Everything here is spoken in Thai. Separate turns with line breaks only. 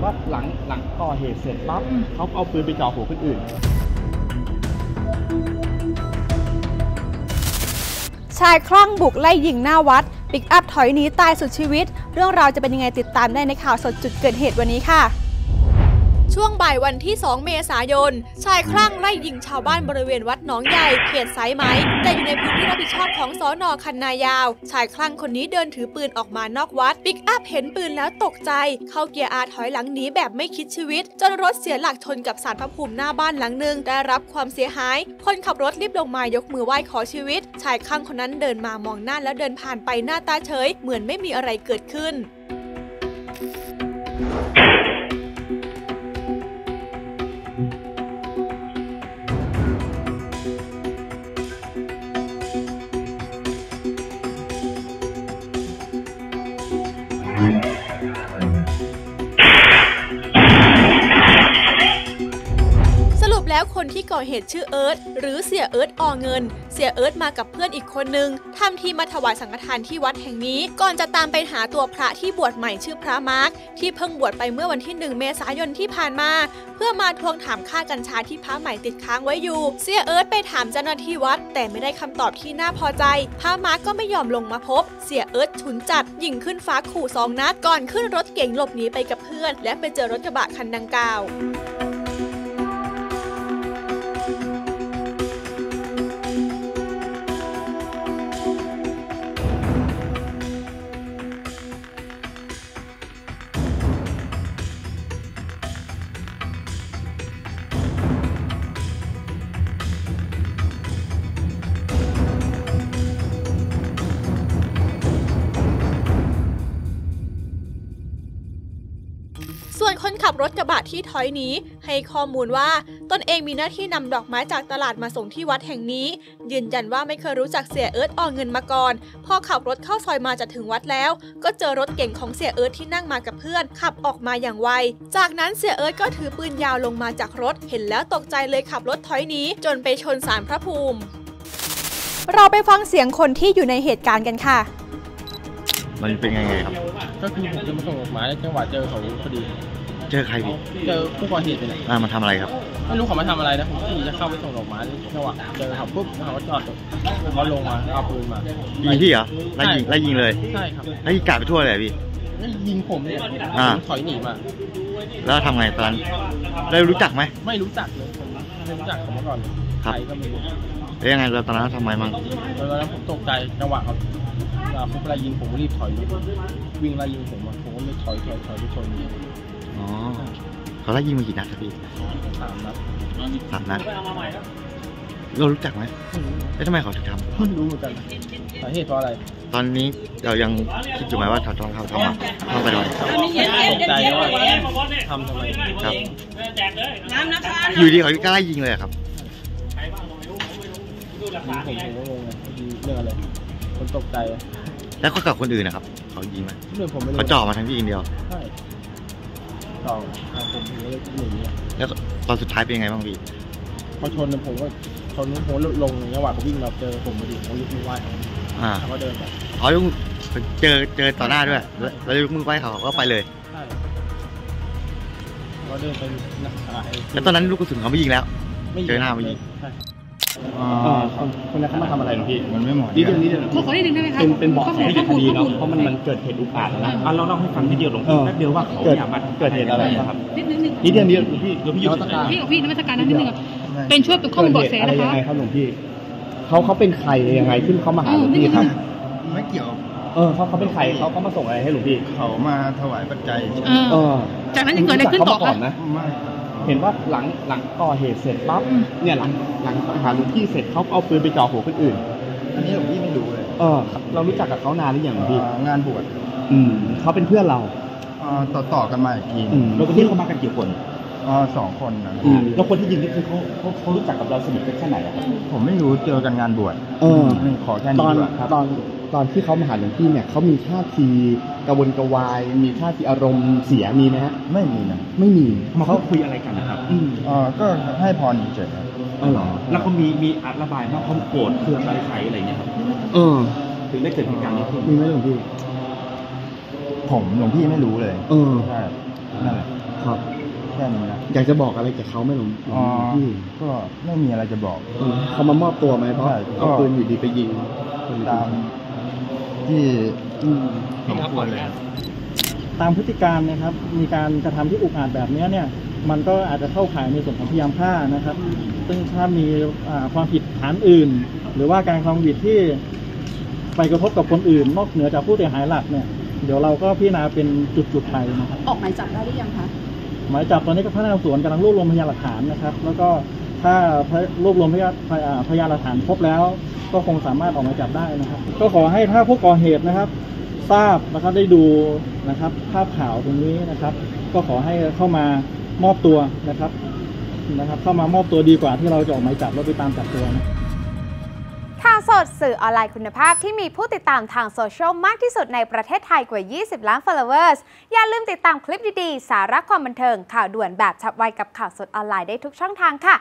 นว่าหลังหลังก่อเหตุเสร็จปั๊บเขาเอาปืนไปจ่อหัวคนอื่น
ชายคลั่งบุกไล่ยิงหน้าวัดปิกอัพถอยหนีตายสุดชีวิต เรื่องราวจะเป็นยังไงติดตามได้ในข่าวสดจุดเกิดเหตุวันนี้ค่ะ ช่วงบ่ายวันที่ 2 เมษายน ชายคลั่งไล่ยิงชาวบ้านบริเวณวัดหนองใหญ่ เขตสายไหม แต่อยู่ในพื้นที่รับผิดชอบของสอนอคันนายาว ชายคลั่งคนนี้เดินถือปืนออกมานอกวัด ปิกอัพเห็นปืนแล้วตกใจ เข้าเกียร์อาถอยหลังหนีแบบไม่คิดชีวิต จนรถเสียหลักชนกับสารพระภูมิหน้าบ้านหลังหนึ่งได้รับความเสียหาย คนขับรถรีบลงมายกมือไหว้ขอชีวิต ชายคลั่งคนนั้นเดินมามองหน้าแล้วเดินผ่านไปหน้าตาเฉย เหมือนไม่มีอะไรเกิดขึ้น ส คนที่ก่อเหตุชื่อเอิร์ธหรือเสี่ยเอิร์ธออเงิน เสี่ยเอิร์ธมากับเพื่อนอีกคนนึงทำทีมาถวายสังฆทานที่วัดแห่งนี้ ก่อนจะตามไปหาตัวพระที่บวชใหม่ชื่อพระมาร์คที่เพิ่งบวชไปเมื่อวันที่ 1 เมษายนที่ผ่านมา เพื่อมาทวงถามค่ากัญชาที่พระใหม่ติดค้างไว้อยู่ เสี่ยเอิร์ธไปถามเจ้าหน้าที่วัด แต่ไม่ได้คำตอบที่น่าพอใจ พระมาร์คก็ไม่ยอมลงมาพบ เสียเอิร์ธฉุนจัดยิงขึ้นฟ้าขู่สองนัดก่อนขึ้นรถเก๋งหลบหนีไปกับเพื่อน และไปเจอรถกระบะคันดังกล่าว ส่วนคนขับรถกระบะที่ถอยหนีให้ข้อมูลว่าตนเองมีหน้าที่นำดอกไม้จากตลาดมาส่งที่วัดแห่งนี้ ยืนยันว่าไม่เคยรู้จักเสียเอิร์ธออกเงินมาก่อน พอขับรถเข้าซอยมาจะถึงวัดแล้ว ก็เจอรถเก่งของเสียเอิร์ธที่นั่งมากับเพื่อน ขับออกมาอย่างไว จากนั้นเสียเอิร์ธก็ถือปืนยาวลงมาจากรถ เห็นแล้วตกใจเลยขับรถถอยหนีจนไปชนสารพระภูมิ เราไปฟังเสียงคนที่อยู่ในเหตุการณ์กันค่ะ
มันเป็นยังไงครับ
ก็คือผมจะมาส่งดอกไม้แล้วจังหวะเจอเขาพอดี
เจอใครพี่
เจอผู้ก่อเหตุไปไหน
อ่ามาทำอะไรครับ
ไม่รู้เขามาทำอะไรนะผมขี่จะเข้าไปส่งดอกไม้จังหวะเจอเขาปุ๊บเขาก็จอดเขาลงมาเอาปืนมา
ยิงพี่เหรอไล่ยิงไล่ยิงเลย
ใช่ครับ
ไล่ยิงกาดไปทั่วเลยเหรอพี่
แล้วยิงผมเนี่ย
อ่า
ผมถอยหนีมา
แล้วทำไงตอนนั้นได้รู้จักไหม
ไม่รู้จักเลยผมไม่รู้จักเขามาก่อน
ครับ
ใครก็ไม่รู้
แล้วยังไงเราตอนนั้นทำไมมั่ง
แล้วตอนนั้นผมตกใจจังหวะเขาเวลาปุ๊บไล่ยิงผมก็รีบถอยวิ่งไล่ยิงผมอะผมก็เลยถอยถอยถอยไปชน
อ๋อเขาไล่ยิงมากี่นัดครับพี่
สามนัด
สามนัดเรารู้จักไหมแล้วทำไมเขาถึงท
ไม่รู้เหมือนกันสาเหตุเพราะอะไรำ
ตอนนี้เรายังคิดอยู่ไหมว่าเขาต้องเขาทำมาทำไปทำไม
ตกใจว่าทำทำไม
ครับอยู่ดีเขาก็ไล่ยิงเลยเหรอครับ
ยิงผมผมก็งงไงยิงเรื่องอะไรคนตกใจอะ
แล้วก็กับคนอื่นนะครับ เขายิงไหม
เรื่องผมไม่รู้
เขาจ่อมาทั้งพี่คนเดียว
ใช่ ต่อทางผมผมก็เลยหนีอะ
แล้วตอนสุดท้ายเป็นยังไงบ้างพี่
พอชนเนี่ยผมก็ชนผมก็ลงจังหวะเขาวิ่งมาเจอผมพอดีผมยกมือไหว้เขา
อ่า
เขาก็เดินไป
เขาต้องเจอเจอต่อหน้าด้วยแล้วแล้วยกมือไหว้เขาเขาก็ไปเลย
ใช่เขาก็เดินไปนักขาย
แล้วตอนนั้นลูกกระสุนเขาไม่ยิงแล้ว
ไม่ยิง
เจอหน้าไม่ยิง
ใช่
คนนั้นเขามาทำอะไรหลวงพี่
มันไม่เหมาะ
นิดเดียวนิดเดียว
ขอขอนิดนึงได้ไหมคะ
เป็นเป็นเบาะ
ขอ
แสในคดีเนาะเพราะมันมันเกิดเหตุอุกอาจแล้วนะ
อะเราเล่าให้ฟังนิดเดียวหลวง
เอ
พี่
อ
แป๊บเดียวว่าเขา
เกิด
อยากมา
เกิดเหตุอะไรครับ
นิดนึงนิด
นิดเดียวนิดเดียวหลวงพี่
หลวงพี่อยู่ที่ไหน
พี่กับพี่นมัสการนะนิดนึงอะเป็นช่วยเป็นข้อมูลเบาะแส
อะไร
นะ
ยัง
คะ
ไงครับหลวงพี่เขาเขาเป็นใครยังไงขึ้นเขามาหาหลวงพี่ครับ
ไม่เกี่ยว
เออเขาเขาเป็นใครเขาเขามาส่งอะไรให้หลวงพี่
เขามาถวายปัจจัย
เออ
เออ
จากนั้นจะเกิดอะไรขึ้นต่อ
เขามาก่
คะ
อนนะ
ไม่
เห็นว่าหลังหลังก่อเหตุเสร็จปั๊บเนี่ยหลังหลังหาหลวงพี่เสร็จเขาเอาปืนไปจ่อหัวคนอื่น
อันนี้หลวงพี่ไม่รู้เลย
เออเรารู้จักกับเขานานหรือยังหลวงพี่
อ่างานบวช
อืมเขาเป็นเพื่อนเรา
อ่าต่อต่อกันมาอีกที
อืม
แล้วก็ที่เขามากันกี่คน
อ่าสองคนนะ
อืม
แล้วคนที่ยิงนี่คือเขาเขาเขารู้จักกับเราสนิทกันแค่ไหนอะครับ
ผมไม่รู้เจอกันงานบวช
เออ
ไม่ขอแค่
ต
นี้
อน
ดีกว่าครับ
ตอน ตอนที่เขามาหาหลวงพี่เนี่ยเขามีท่าทีกระวนกระวาย มีท่าทีอารมณ์เสียมีไหมฮะ
ไม่มีนะ
ไม่มี
มาเขาคุยอะไรกันนะครับ
อืม
อ่าก็ให้พรเฉยๆครับ
อ๋อเหรอ
แล้วเขามีมีอัดระบายว่าเขาโกรธเคืองอะไรใครอะไรเงี้ยครับ
เออ
ถึงได้เกิดเหตุการณ์นี้ขึ้น
มีไหมหลวงพี่
ผมหลวงพี่ไม่รู้เลย
เออ
ใช่นั่นแหละ
ครับ
แค่นี้นะ
อยากจะบอกอะไรกับเขาไหมหลวงหลว
อ๋อง
พี่
ก็ไม่มีอะไรจะบอก
เออเขามามอบตัวไหมเพราะ
ใช่
เอาปืนอยู่ดีไปยิงคน
ตาม ที่
อืม
สมควรเลย
ตามพฤติการนะครับ มีการกระทำที่อุกอาจแบบเนี้ยเนี่ย มันก็อาจจะเข้าข่ายในส่วนของพยายามฆ่านะครับ ซึ่งถ้ามีอ่าความผิดฐานอื่น หรือว่าการกระทำผิดที่ไปกระทบกับคนอื่น นอกเหนือจากผู้เสียหายหลักเนี่ย เดี๋ยวเราก็พิจารณาเป็นจุดๆไปนะครับ
ออกหมายจับได้หรือยังคะ
หมายจับตอนนี้ก็พนักงานสอบสวนกำลังรวบรวมพยานหลักฐานนะครับ แล้วก็ ถ้ารวบรวมพยานอ่าพยานหลักฐานครบแล้ว ก็คงสามารถออกมาจับได้นะครับ ก็ขอให้ถ้าผู้ก่อเหตุนะครับ ทราบนะครับได้ดูนะครับภาพข่าวตรงนี้นะครับ ก็ขอให้เข้ามามอบตัวนะครับนะครับ เข้ามามอบตัวดีกว่าที่เราจะออกหมายจับแล้วไปตามจับตัวนะ
ข่าวสดสื่อออนไลน์คุณภาพที่มีผู้ติดตามทางโซเชียลมากที่สุดในประเทศไทยกว่า 20 ล้าน followers อย่าลืมติดตามคลิปดี ๆ สาระความบันเทิงข่าวด่วนแบบฉับไวกับข่าวสดออนไลน์ได้ทุกช่องทางค่ะ